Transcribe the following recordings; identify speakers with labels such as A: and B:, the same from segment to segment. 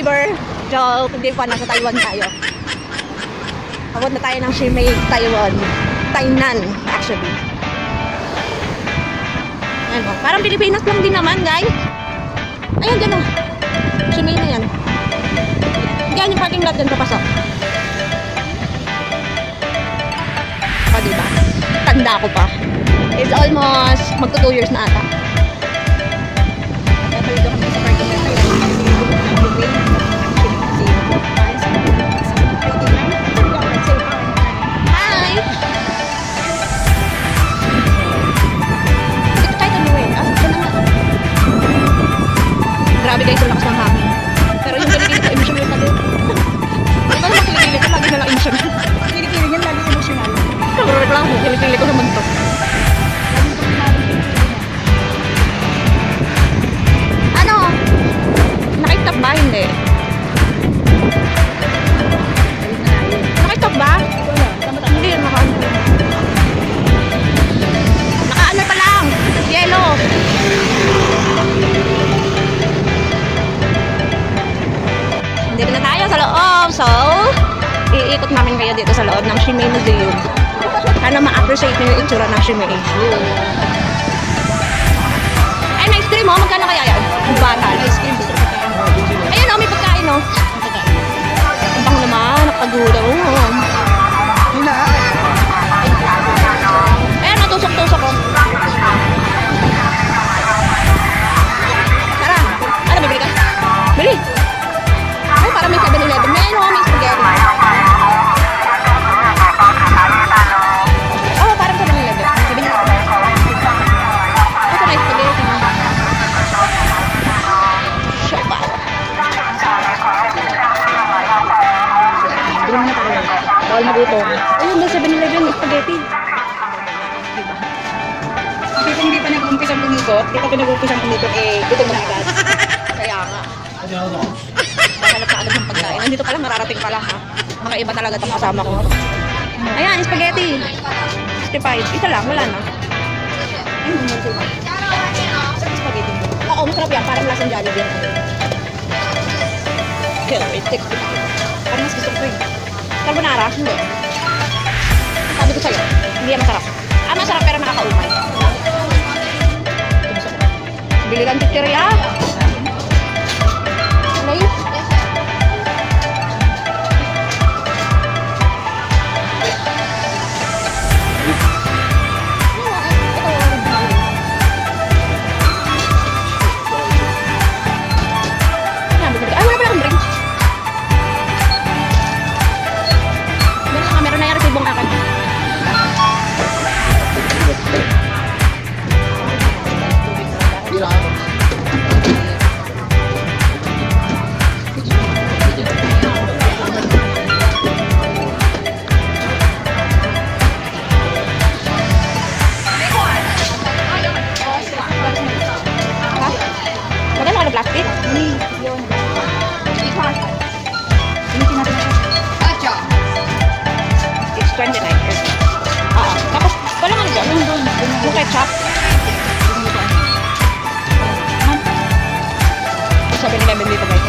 A: flavor. Joke, hindi pa, nasa Taiwan tayo. Abot na tayo ng Shimei, Taiwan. Tainan, actually. Ayan o. Parang Pilipinas lang din naman, guys. Ayan, dyan o. Shimei na yan. Diyan yung parking lot dyan papasok. O, diba? Tanda ko pa. It's almost magto 2 years na ata. navigation
B: Wala, kamu na. Ay, hindi ba? Spaghetti.
A: Oo, masarap yan. Parang lasang Jollibee. Okay, wait, take it.
B: Parang mas gusto ko eh.
A: Masarap. Ah, masarap pero nakakaumay. Bili lang chichirya. chop. Sabi nila,
B: may may
A: pagay.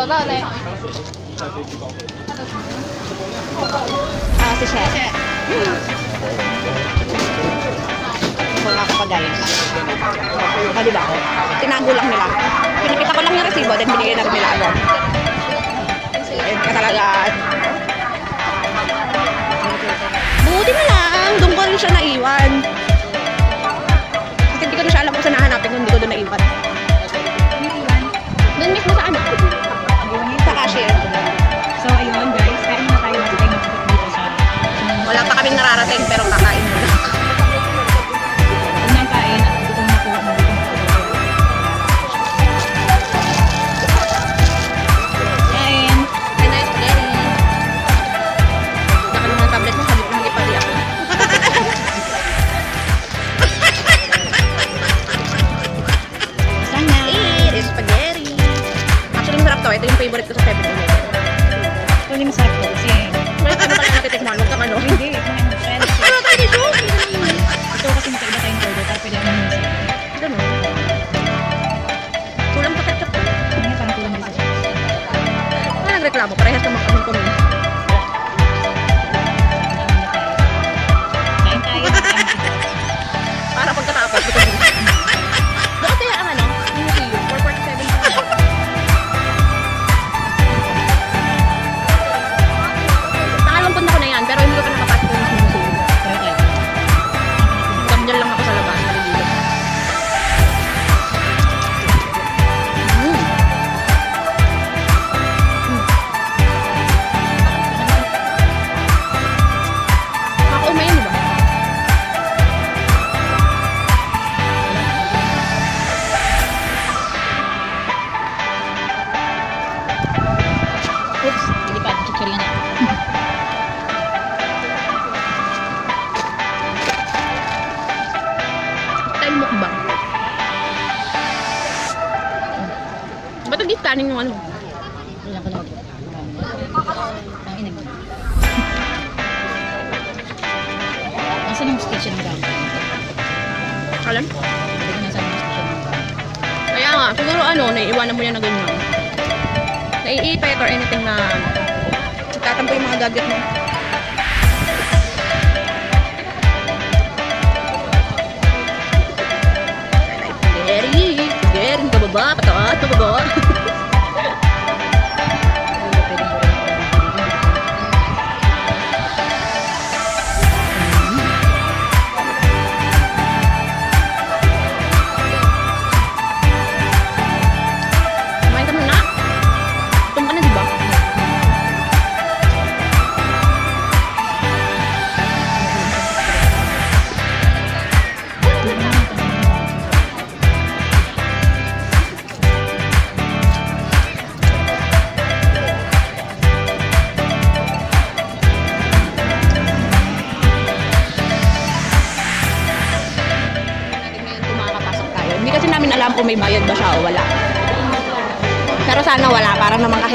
A: 走到嘞。Pero Ano nagreklamo? Parehas naman kaming kumain. Mukbang. Ba't hindi scanning yung ano?
B: Wala ko lang. Ang inag. Nasaan yung station ng gamit?
A: Alam?
B: Hindi ko nasaan yung station ng gamit.
A: Kaya nga, siguro ano, naiiwanan mo yan na ganyan. Naiipit or anything na tatampo yung mga gadget mo. baba, pataas na.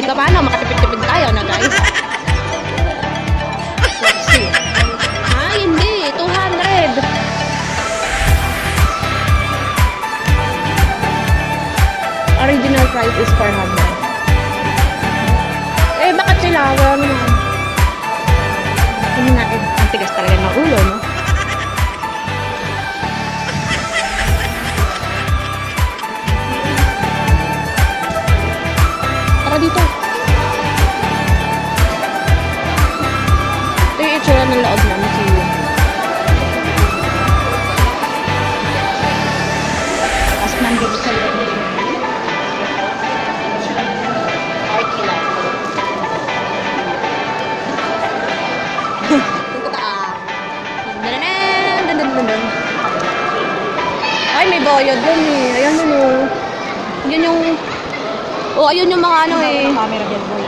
A: Kahit pa paano, makatipid-tipid tayo na guys. See. Ay, hindi. 200. Original price is 400. Eh, bakit sila? Wala naman. Hindi natin. Ang tigas talaga ng ulo, no? Oh, ayun yung mga ano eh.
B: Camera dyan, boy.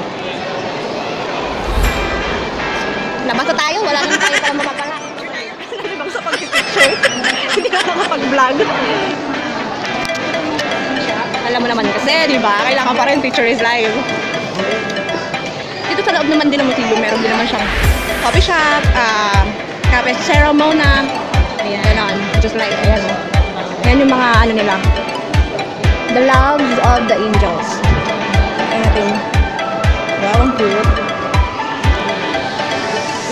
A: Nabasa tayo, wala naman tayo para mapapala. Bang sa pag-picture. Hindi ka makapag-vlog. Alam mo naman kasi, di ba? Kailangan pa rin picture is live. Dito sa loob naman din ng museum, meron din naman siyang coffee shop, uh, cafe ceremony, ayan, ganon. Just like, ayan o. Ayan yung mga ano nila, The Loves of the Angels. Ayan natin. Wow.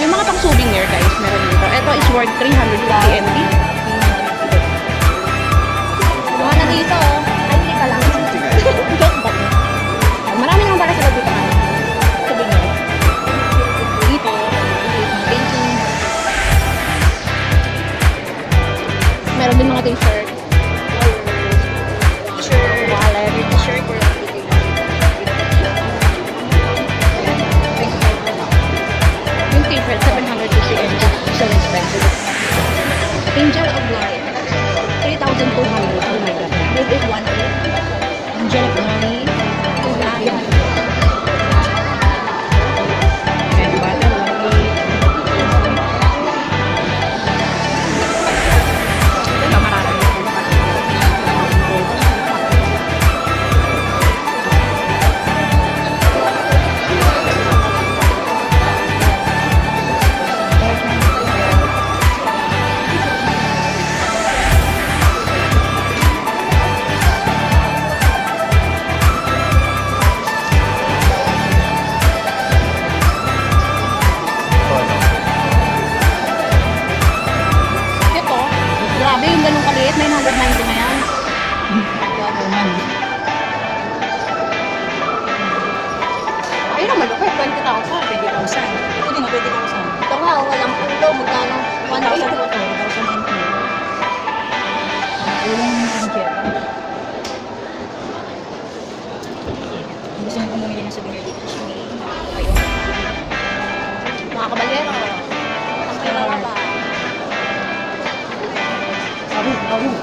A: Yung mga pang souvenir guys, meron dito. Ito is worth 350 NT. Mga nandito, oh. Ay, hindi ka lang. Joke ba? Marami naman pala sila dito. ano, Souvenir. Dito. Meron din mga. T-shirt. Angel of Light. 3,200. Oh my God. Is one
B: Gusto nyo bumili ng souvenir dito.
A: Mga kabalero. Ang pera ka ba?
B: Aru, aru.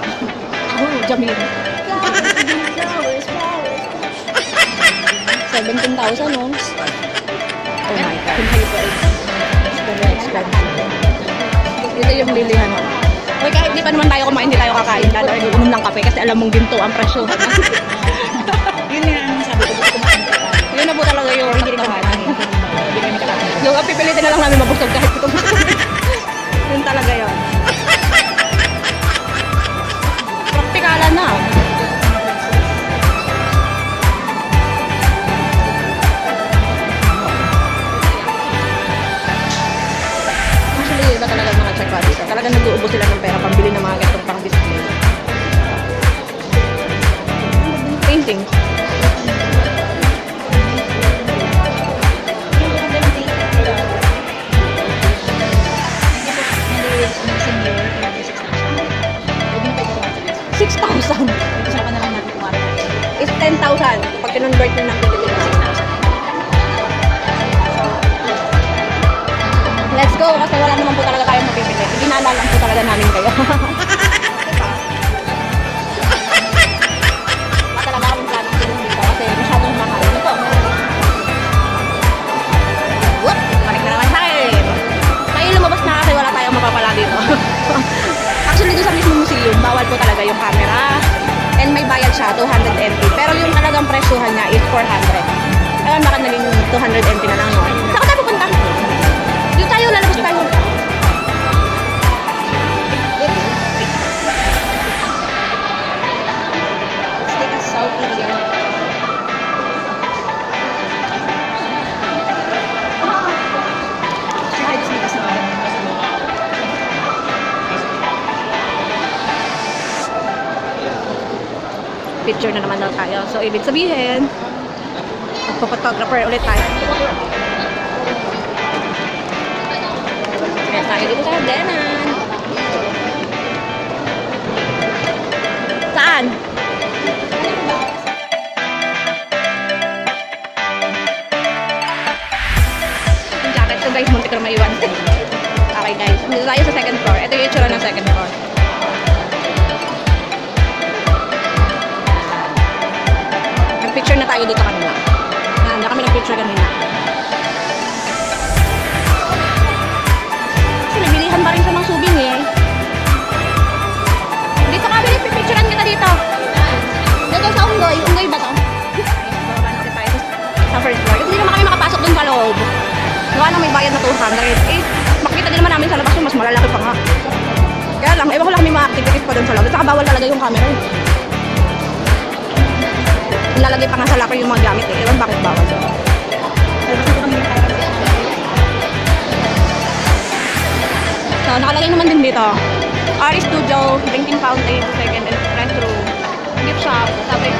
A: Ako, Jamil. 17,000, no? Oh my. Ito yung lilihan mo. Kahit di pa naman tayo kumain, hindi tayo kakain. Lalo uminom ng kape kasi alam mong ginto ang presyo.
B: Yun nga ang sabi ko, tayo.
A: Yun na po talaga yung
B: kakain.
A: Yung uh, pipilitin na lang namin mabusog kahit ito. yun talaga yun. Praktikalan na. Nag-uubos sila ng pera pambili ng mga ganitong pang display. Painting.
B: Hindi
A: 6,000.
B: is 6,000. Kasama na lang natin kung
A: is 10,000 pag kinonvert nyo ng na kasi wala tayong mapapala dito. Actually, doon sa museum, bawal po talaga yung camera. And may bayad siya, 200 NT. Pero yung talagang presyuhan niya is 400. Ayun, baka naging 200 NT na lang, no? Picture na naman daw tayo. So, ibig sabihin, magpo-photographer ulit tayo. Kaya tayo dito sa Denan. Saan? Yung jacket ko guys, muntik na maiwan. okay guys, dito tayo sa second floor. Ito Nanda kami nag-picture kanina. Actually, bilihan pa rin siya ng souvenir. Dito kami, pipicturean kita dito. Dito sa Unggoy. Unggoy ba to? Sa first floor. Kasi hindi naman kami makapasok dun sa loob. Gawa na may bayad na 200. Eh, makikita din naman namin sa labas yung mas malalaki pa nga. Kaya lang, ewan ko lang may mga activities pa dun sa loob. At saka bawal talaga yung camera. eh. nilalagay pa nga sa locker yung mga gamit eh. Ewan bakit bawal doon. So, nakalagay naman din dito. R Studio, drinking fountain, second and front room, gift shop, sabi,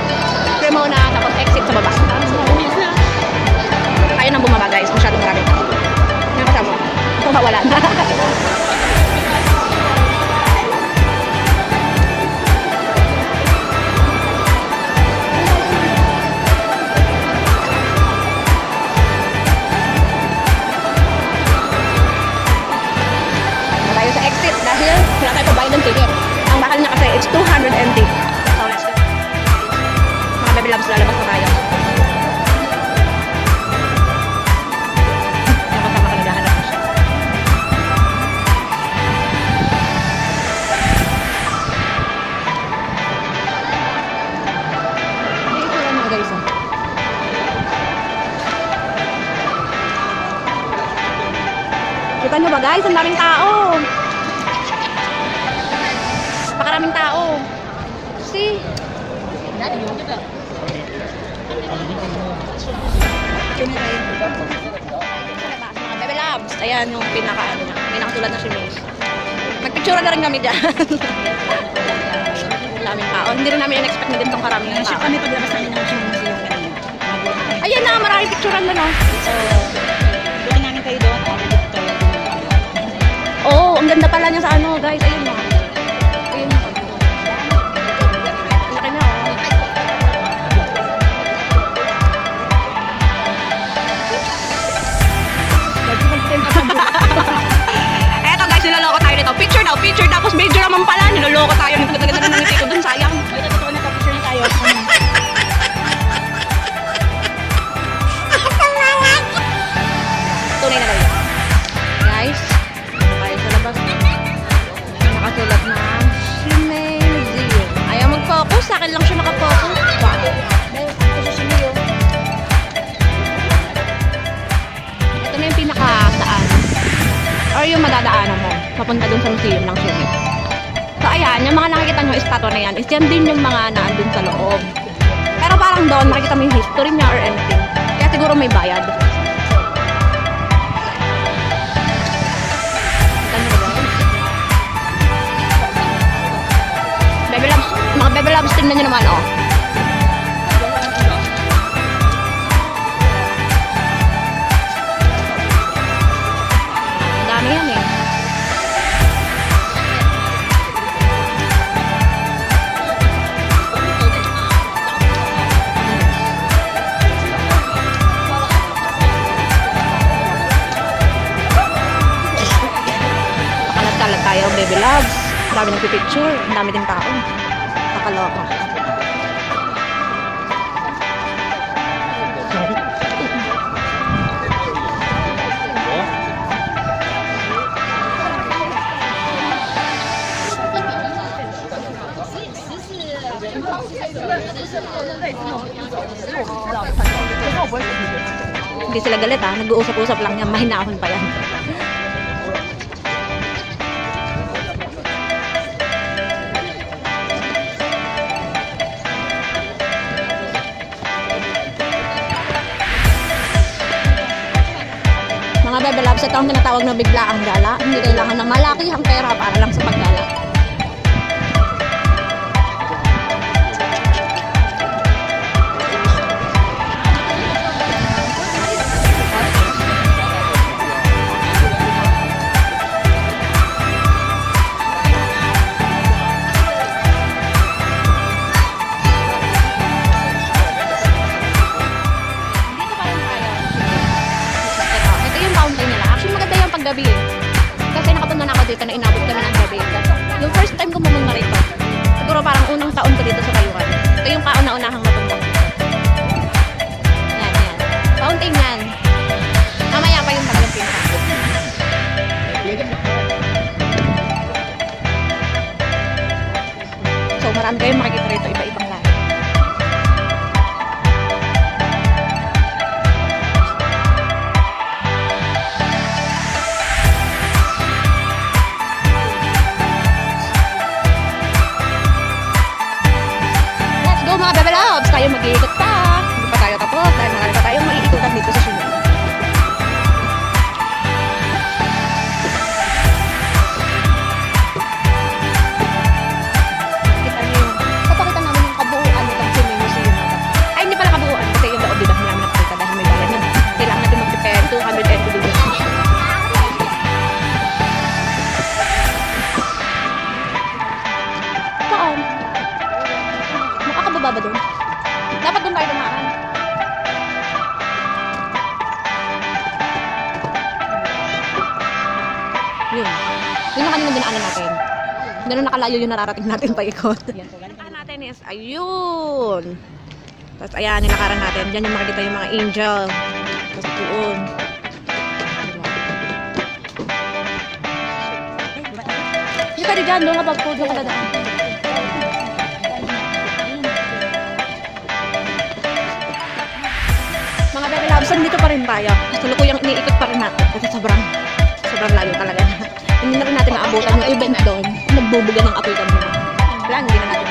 A: Cremona, tapos exit sa baba. Mga bebe labs. Ayan yung pinaka ano niya. Pinakatulad na si Mace. Nagpicture na rin kami dyan. Daming tao. Hindi rin namin in-expect na ganitong karaming
B: Siya
A: tao.
B: kami paglabas namin ng Ocean Museum kanina.
A: Ayan na, maraming picturean na no.
B: So, buti namin kayo doon. Ako dito kayo.
A: Oo, oh, ang ganda pala niya sa ano, guys. Na. Ayun Picture. Tapos video naman pala. Niloloko tayo. Nagkaganda na ng ngiti ko dun. Sayang. Papunta dun sa museum ng Shimei. So ayan, yung mga nakikita nyo estatwa na yan, is yan din yung mga naandun sa loob. Pero parang doon, makikita mo yung history niya or anything. Kaya siguro may bayad. Bebe Labs, mga Bebe Labs, tingnan nyo naman, oh. Dami nagpipicture. Ang dami ding tao. Nakaloka. Hindi sila galit ha. Nag-uusap-usap lang yan. Mahinahon pa yan. Loves, ito ang tinatawag na bigla ang gala. Hindi kailangan ng malaki ang pera para lang sa paggala. Nararating natin paikot. Nilakaran natin is, ayun. Tapos ayan, nilakaran natin. Diyan yung makikita yung mga angel. Tapos doon. Hindi ka dyan, doon ka pag doon ka dadaan. Mga baby loves, dito pa rin tayo. Tulukuyang iniikot pa rin natin. Kasi sobrang, sobrang layo talaga. Hindi na rin natin naabutan yung event doon. Nagbubuga ng apoy kami. Wala, hindi na natin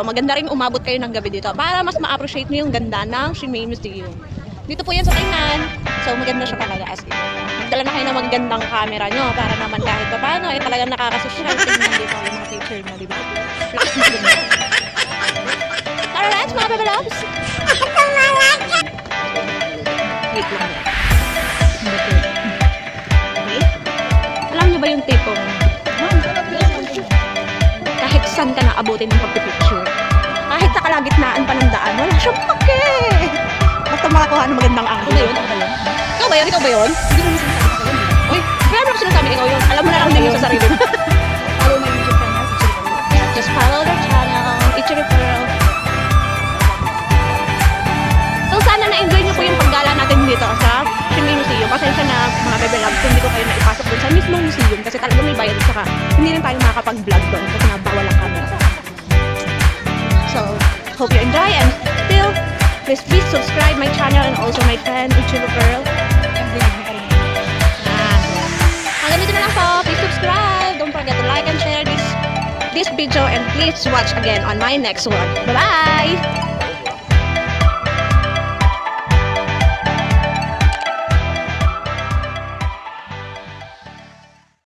A: rito, maganda rin umabot kayo ng gabi dito para mas ma-appreciate niyo yung ganda ng Shinmei Museum. Dito po yan sa Tainan. So maganda siya talaga as in. Magdala na kayo ng magandang camera nyo para naman kahit pa paano ay talagang nakakasosyal tingnan dito yung mga picture mo, di ba? Let's mga baby loves! Wait lang. Okay? Alam niyo ba yung tipong saan ka na abutin ng pagpipicture, kahit sa kalagitnaan pa ng daan, wala siyang pake! Basta makakuha ng magandang angle.
B: Ako ba yun? Ako ba yun?
A: Ikaw ba yun? Ikaw ba yun?
B: Hindi mo sinasabi ko yun.
A: Uy, sinasabi ikaw yun. Alam mo na lang din yun sa sarili mo.
B: Follow my YouTube channel.
A: Just follow their channel, Ichiro Pearl. So sana na-enjoy niyo po yung paggala natin dito sa Museum. Pasensya na mga bebe loves hindi ko kayo naipasok dun sa mismong museum kasi talaga may bayad saka hindi rin tayo makakapag-vlog doon kasi nga bawal ang camera. So, hope you enjoy and still, please please subscribe my channel and also my friend
B: rin.
A: Yan. Hanggang dito na lang po. Please subscribe. Don't forget to like and share this this video and please watch again on my next one. Bye-bye!